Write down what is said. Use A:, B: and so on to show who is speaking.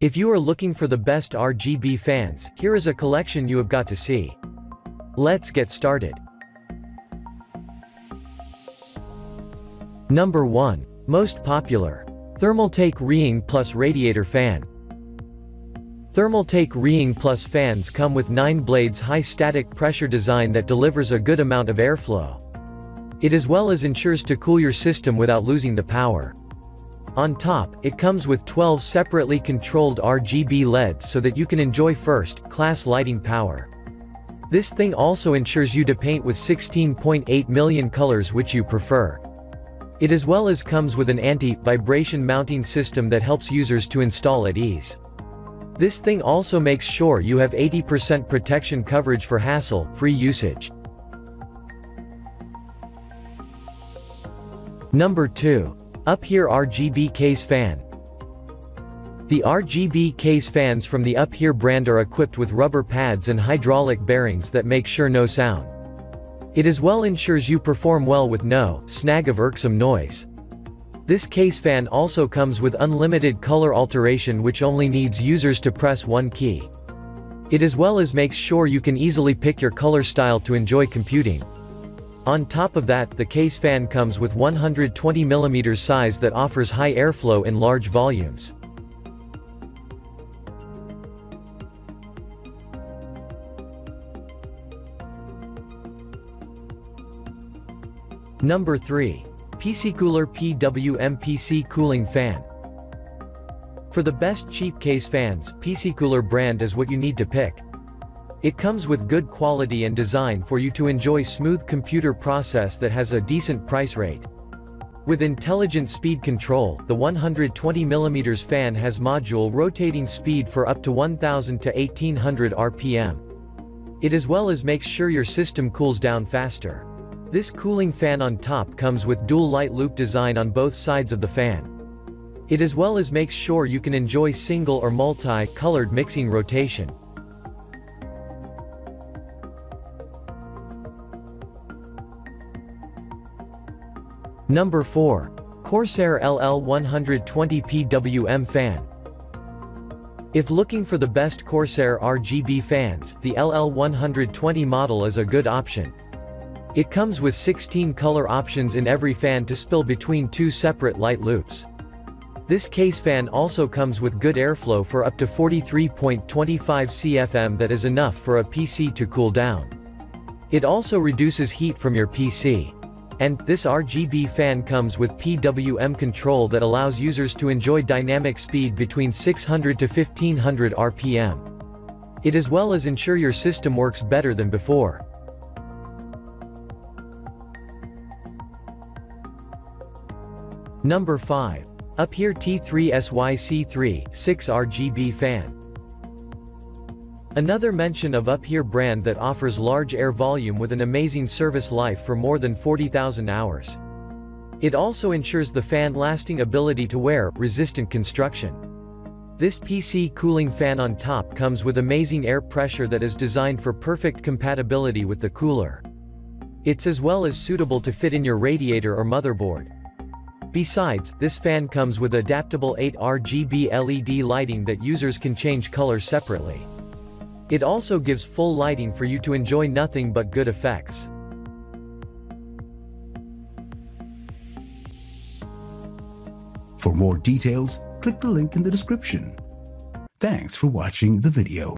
A: If you are looking for the best RGB fans, here is a collection you have got to see. Let's get started. Number 1. Most popular. Thermaltake Riing Plus Radiator Fan. Thermaltake Riing Plus fans come with 9 blades high static pressure design that delivers a good amount of airflow. It as well as ensures to cool your system without losing the power. On top, it comes with 12 separately controlled RGB LEDs so that you can enjoy first-class lighting power. This thing also ensures you to paint with 16.8 million colors which you prefer. It as well as comes with an anti-vibration mounting system that helps users to install at ease. This thing also makes sure you have 80% protection coverage for hassle-free usage. Number 2. UpHere RGB Case Fan. The RGB case fans from the UpHere brand are equipped with rubber pads and hydraulic bearings that make sure no sound. It as well ensures you perform well with no snag of irksome noise. This case fan also comes with unlimited color alteration which only needs users to press one key. It as well as makes sure you can easily pick your color style to enjoy computing. On top of that, the case fan comes with 120mm size that offers high airflow in large volumes. Number 3. PCCooler PWM PC Cooling Fan. For the best cheap case fans, PC Cooler brand is what you need to pick. It comes with good quality and design for you to enjoy smooth computer process that has a decent price rate. With intelligent speed control, the 120mm fan has module rotating speed for up to 1000 to 1800 RPM. It as well as makes sure your system cools down faster. This cooling fan on top comes with dual light loop design on both sides of the fan. It as well as makes sure you can enjoy single or multi-colored mixing rotation. Number 4. Corsair LL120 PWM Fan. If looking for the best Corsair RGB fans, the LL120 model is a good option. It comes with 16 color options in every fan to spill between two separate light loops. This case fan also comes with good airflow for up to 43.25 CFM that is enough for a PC to cool down. It also reduces heat from your PC. And, this RGB fan comes with PWM control that allows users to enjoy dynamic speed between 600 to 1500 RPM. It as well as ensure your system works better than before. Number 5. UpHere T3 SYC3, 6 RGB fan. Another mention of UpHere brand that offers large air volume with an amazing service life for more than 40,000 hours. It also ensures the fan lasting ability to wear, resistant construction. This PC cooling fan on top comes with amazing air pressure that is designed for perfect compatibility with the cooler. It's as well as suitable to fit in your radiator or motherboard. Besides, this fan comes with adaptable 8 RGB LED lighting that users can change color separately. It also gives full lighting for you to enjoy nothing but good effects.
B: For more details, click the link in the description. Thanks for watching the video.